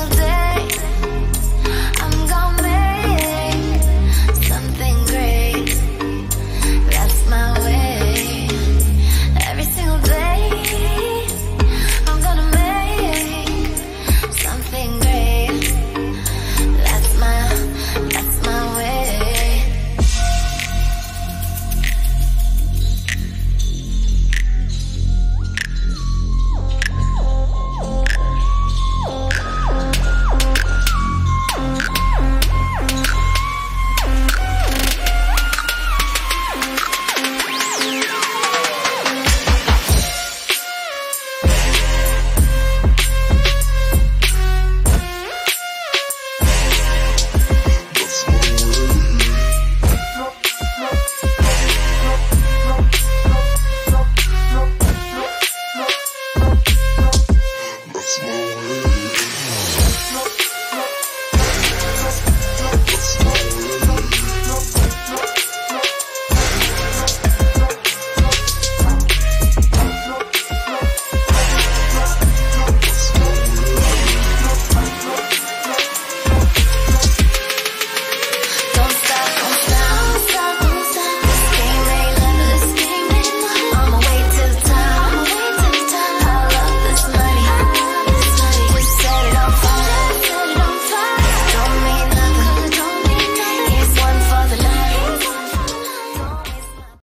single day.